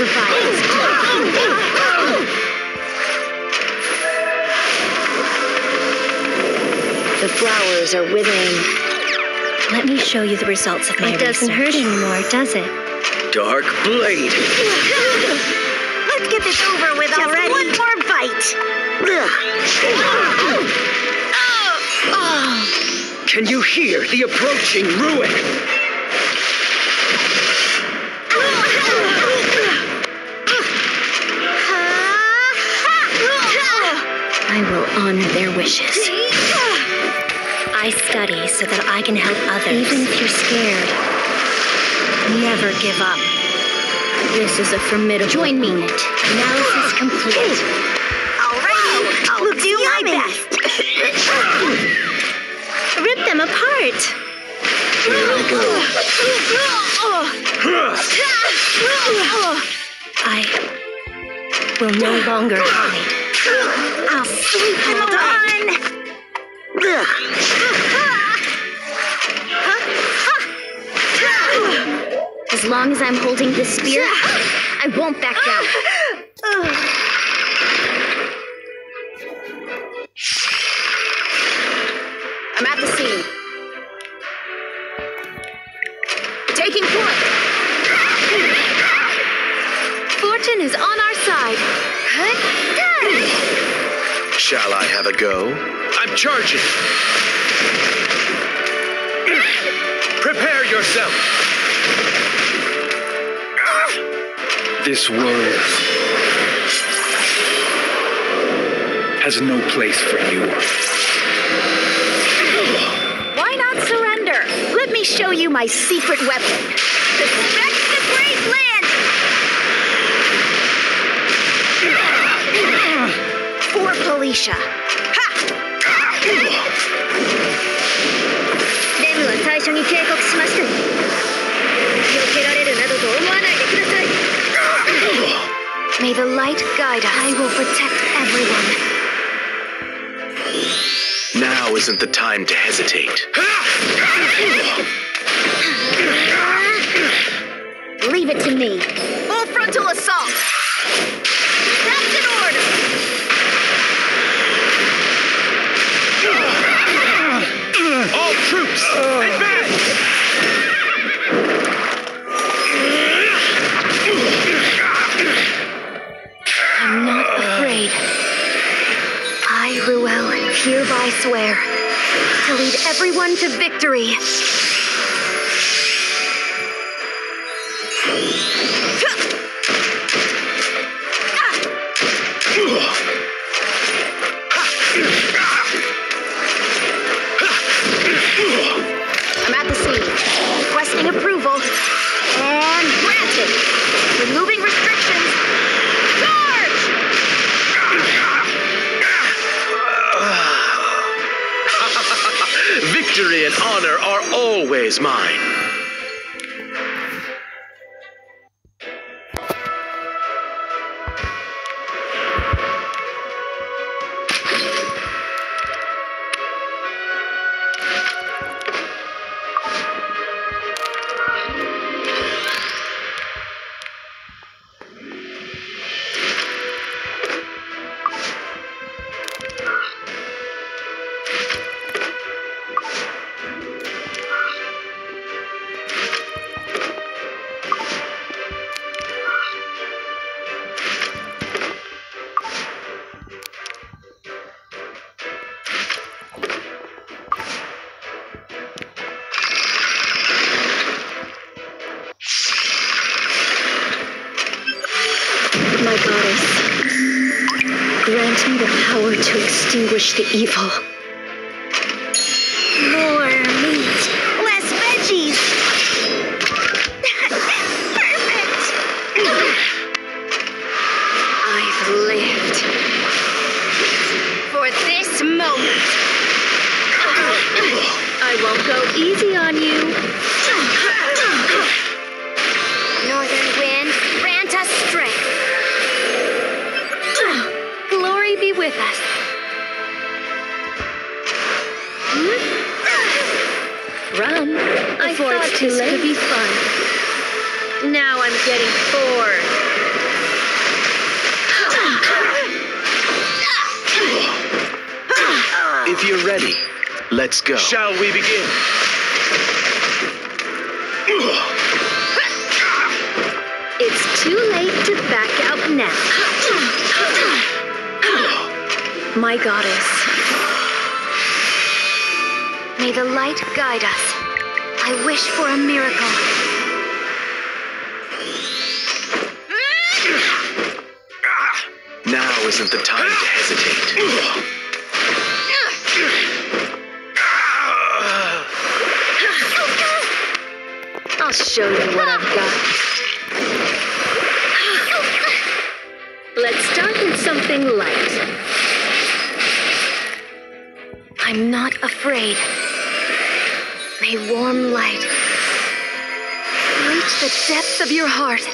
is The flowers are withering. Let me show you the results of my It doesn't hurt anymore, does it? Dark Blade. Let's get this over with already. one more bite. Can you hear the approaching ruin? I will honor their wishes. I study so that I can help others. Even if you're scared, never give up. This is a formidable Join me. opponent. Analysis complete. All right, I'll do my best. Rip them apart. Here I go. I will no longer hide. I'll sweep them on. As long as I'm holding this spear, I won't back down. I'm at the scene. Taking point. Fortune is on our side. Shall I have a go? I'm charging. Prepare yourself. This world has no place for you. Why not surrender? Let me show you my secret weapon. Respect the great land For Felicia. レムは最初に警告しましたよ。避けられるなどと思わないでください。 May the light guide us. I will protect everyone. Now isn't the time to hesitate. Leave it to me. Full frontal assault. That's an order. Troops! I'm not afraid. I, Ruel, hereby swear to lead everyone to victory. The evil. Go. Shall we begin? It's too late to back out now. My goddess. May the light guide us. I wish for a miracle. Now isn't the time to hesitate. I'll show you what I've got. Let's start with something light. I'm not afraid. May warm light reach the depths of your heart.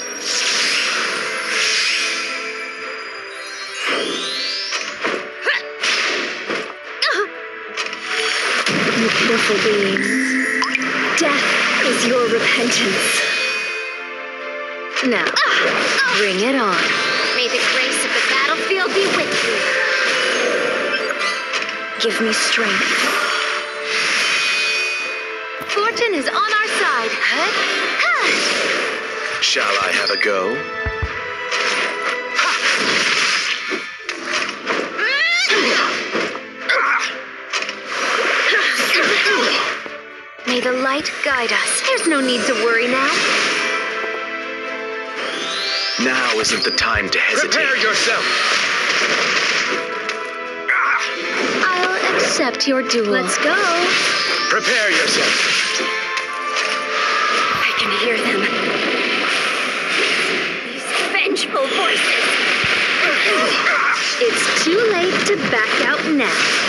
You pitiful beings. Death is your repentance. Now, bring it on. May the grace of the battlefield be with you. Give me strength. Fortune is on our side. Shall I have a go? May the light guide us. There's no need to worry now. Now isn't the time to hesitate. Prepare yourself. I'll accept your duel. Let's go. Prepare yourself. I can hear them. These vengeful voices. It's too late to back out now.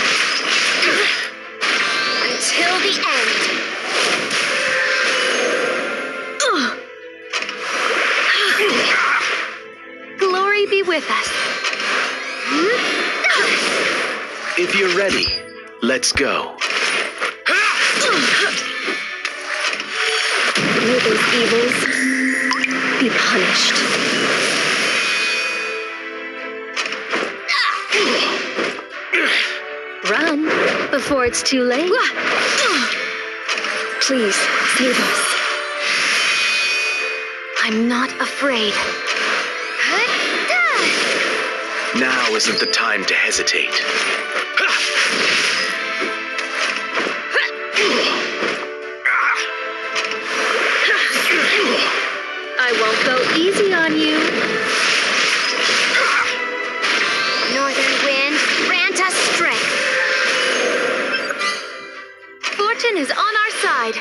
If you're ready, let's go. May those evils be punished. Run before it's too late. Please save us. I'm not afraid. Now isn't the time to hesitate. Easy on you. Northern wind, grant us strength. Fortune is on our side.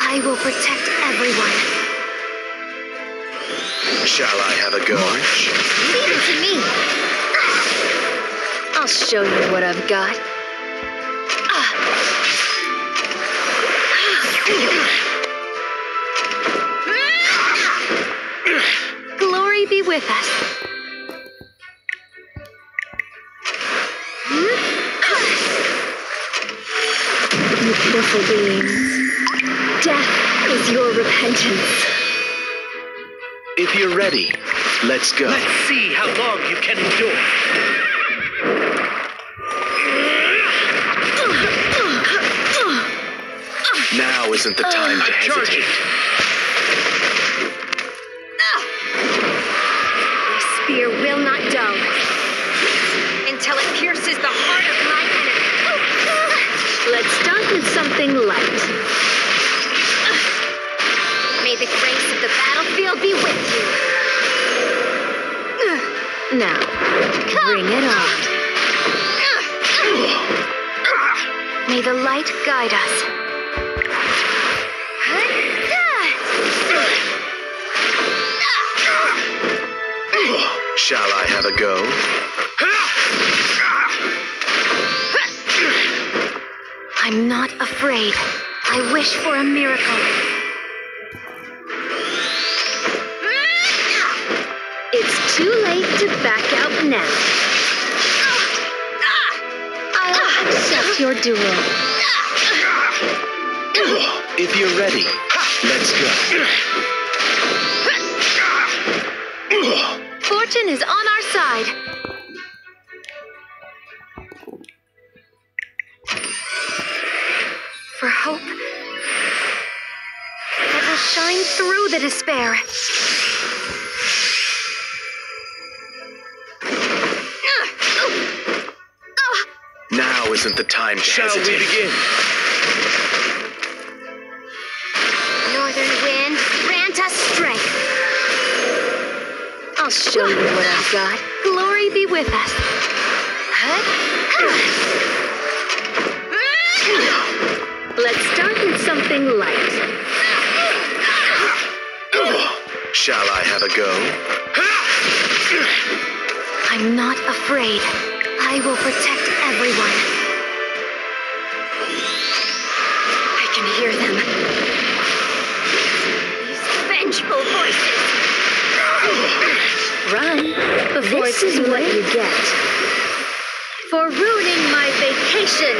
I will protect everyone. Shall I have a go? Leave it to me. I'll show you what I've got. Let's go. Let's see how long you can endure. Now isn't the time to uh, Charge hesitate. My ah. spear will not dull until it pierces the heart of my enemy. Let's start with something light. May the grace of the battlefield be with you. Now, bring it on. May the light guide us. Shall I have a go? I'm I'm not afraid. I wish for a miracle. Back out now. I'll accept your duel. If you're ready, let's go. Fortune is on our side. For hope that will shine through the despair. Time to Shall we begin? Northern wind, grant us strength. I'll show you what I've got. Glory be with us. Let's start with something light. Shall I have a go? I'm not afraid. I will protect everyone. Run before this is what you get for ruining my vacation.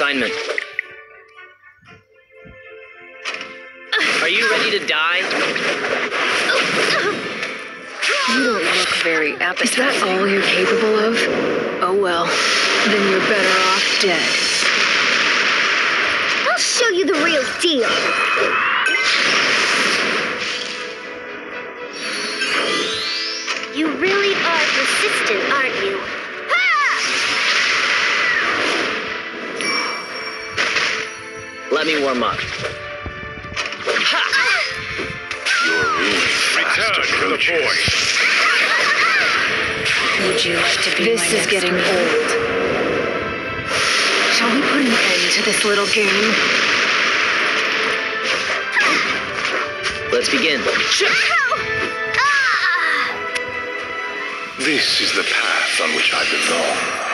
Assignment? Are you ready to die? You don't look very appetizing. Is that all you're capable of? Oh well, then you're better off dead. I'll show you the real deal. Let me warm up. You're really fast approaches. Would you like to be This is getting old. Shall we put an end to this little game? Let's begin. This is the path on which I belong.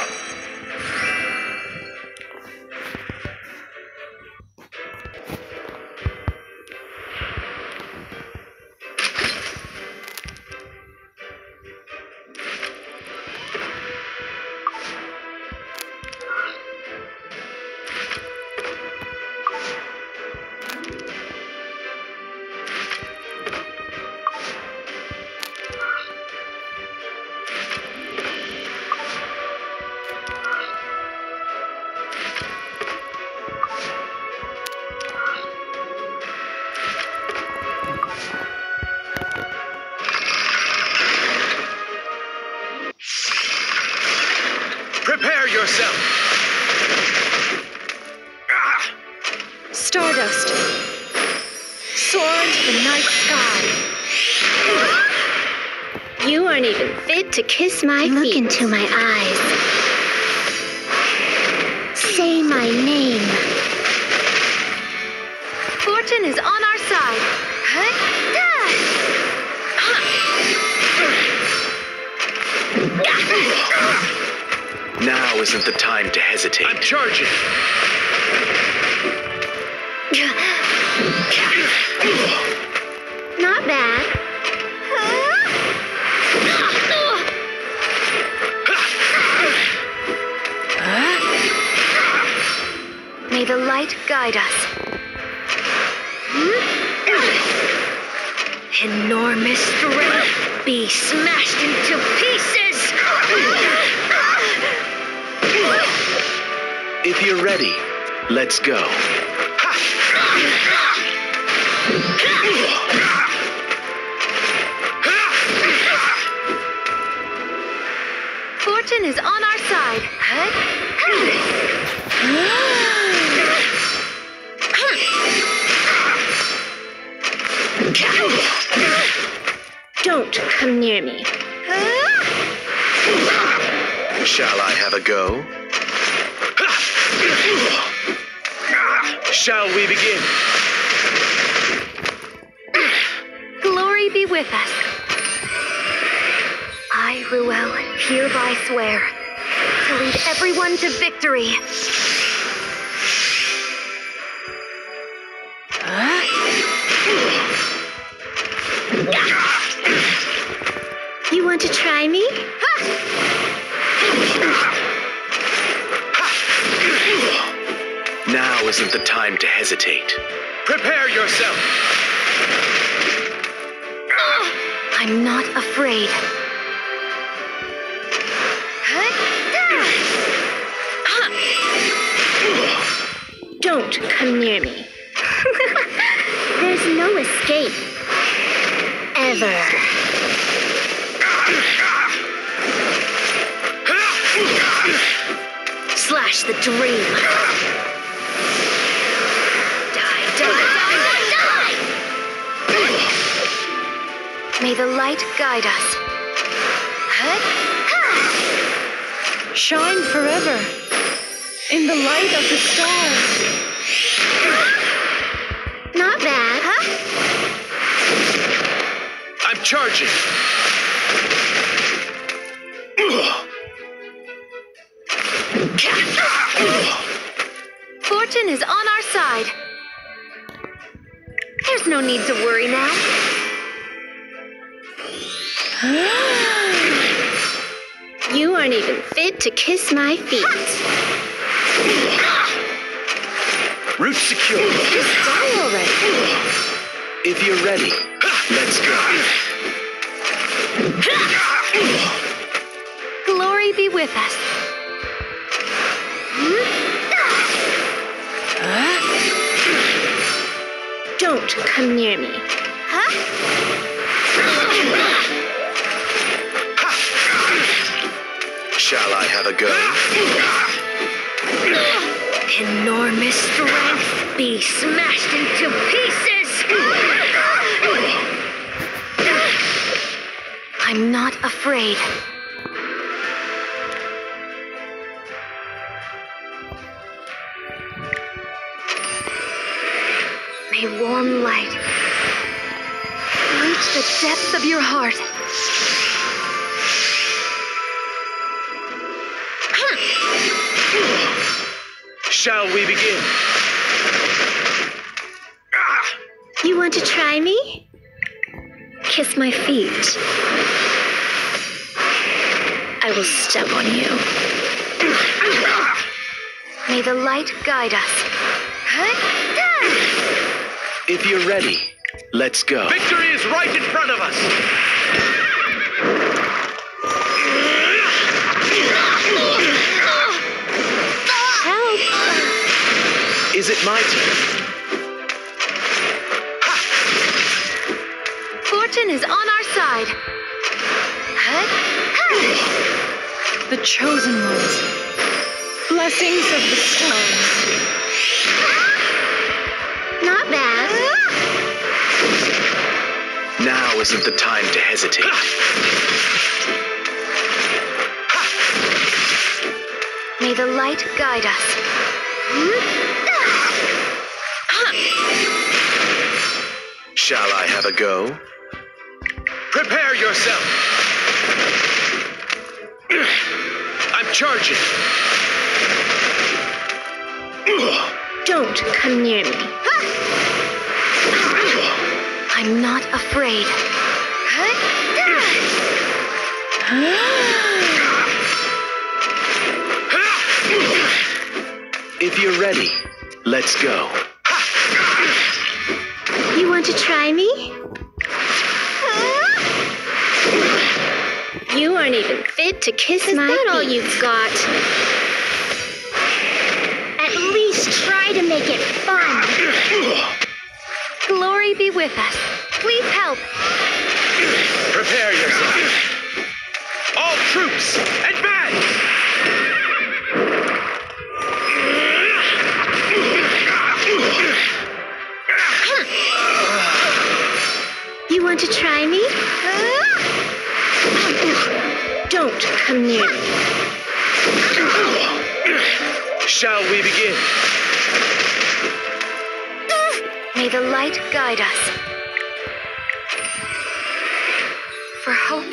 Now isn't the time to hesitate. I'm charging. Not bad. May the light guide us. Enormous strength be smashed into pieces. If you're ready, let's go. Fortune is on our side. Don't come near me. Shall I have a go? Shall we begin? Glory be with us. I, Ruel, hereby swear to lead everyone to victory. Hesitate. Prepare yourself. I'm not afraid. Light guide us. Shine forever in the light of the stars. Not bad. huh? I'm charging. Fortune is on our side. There's no need to worry now. You aren't even fit to kiss my feet. Route secure. Just die already. If you're ready, let's go. Glory be with us. Don't come near me. Shall I have a go? Enormous strength be smashed into pieces. I'm not afraid. May warm light reach the depths of your heart. We begin? You want to try me? Kiss my feet. I will step on you. May the light guide us. If you're ready, let's go. Victory is right in front of us. Is it my turn? Fortune is on our side. The chosen ones. Blessings of the stars. Not bad. Now isn't the time to hesitate. May the light guide us. Hmm? Shall I have a go? Prepare yourself. I'm charging. Don't come near me. I'm not afraid. If you're ready, let's go. You want to try me? You aren't even fit to kiss my feet. all you've got? At least try to make it fun. Glory be with us. Please help. Prepare yourself. All troops, Shall we begin? May the light guide us. For hope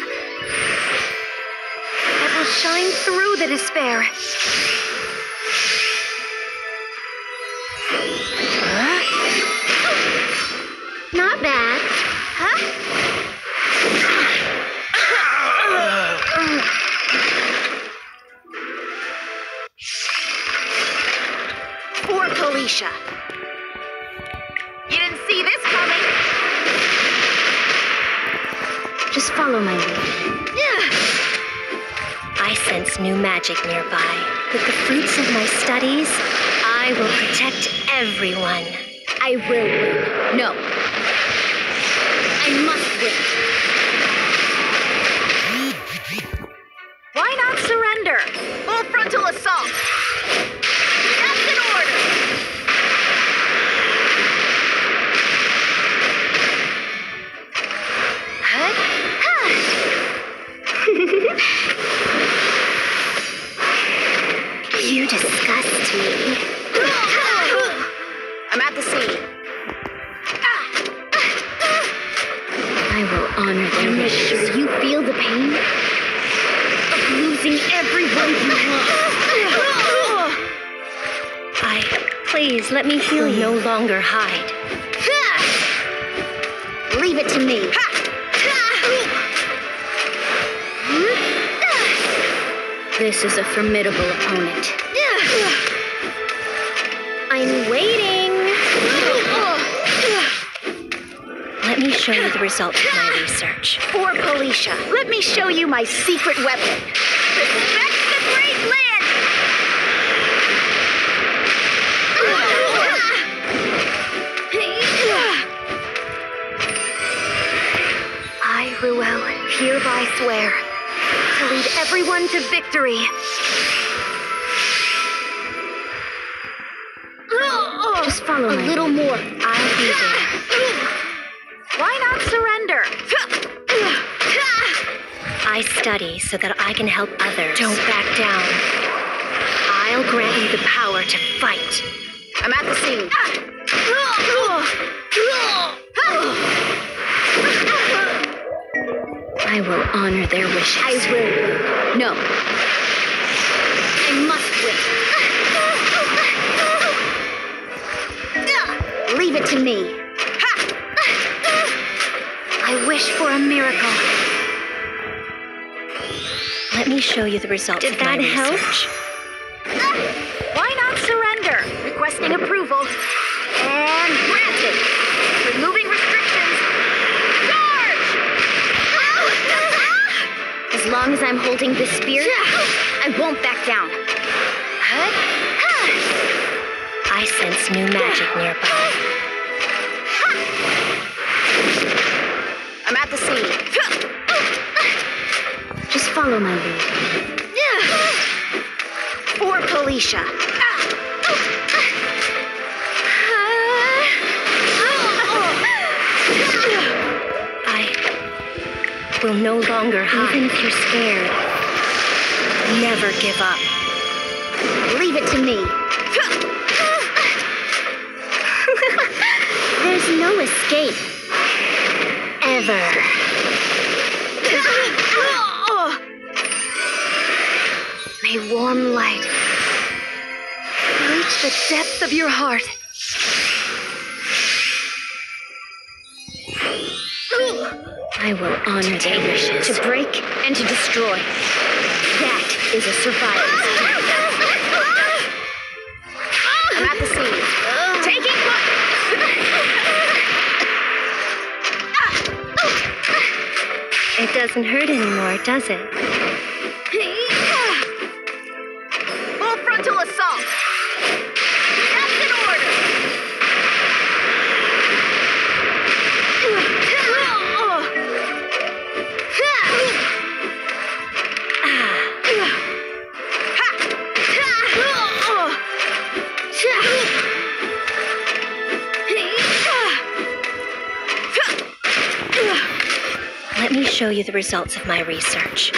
that will shine through the despair. Just follow my lead. I sense new magic nearby. With the fruits of my studies, I will protect everyone. I will win. No. Please let me heal you. No longer hide. Leave it to me. This is a formidable opponent. I'm waiting. Let me show you the results of my research. For Felicia, let me show you my secret weapon. Respect the great land. Hereby swear to lead everyone to victory. Just follow me. A little more. I'll be there. Why not surrender? I study so that I can help others. Don't back down. I'll grant you the power to fight. I'm at the scene. Ah! I will honor their wishes. I will. No. I must win. Leave it to me. I wish for a miracle. Let me show you the results Did of my that help? research not surrender? Requesting approval. And granted. Removing restrictions. Charge! As long as I'm holding this spear, I won't back down. I sense new magic nearby. I'm at the scene. Just follow my lead. For Felicia. Will no longer hide. Even if you're scared, never give up. Leave it to me. There's no escape. Ever. May warm light reach the depths of your heart. I will wishes. To break and to destroy. That is a survival's I'm at the scene. Taking It doesn't hurt anymore, does it? Show you the results of my research.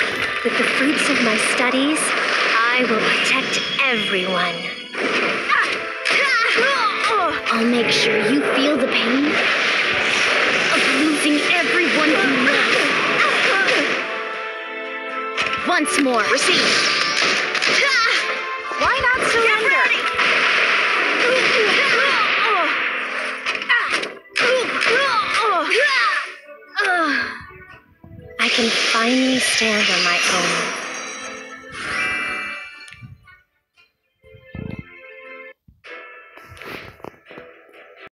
With the fruits of my studies, I will protect everyone. I'll make sure you feel the pain of losing everyone you love. Once more. Receive. Why not surrender? I can finally stand on my.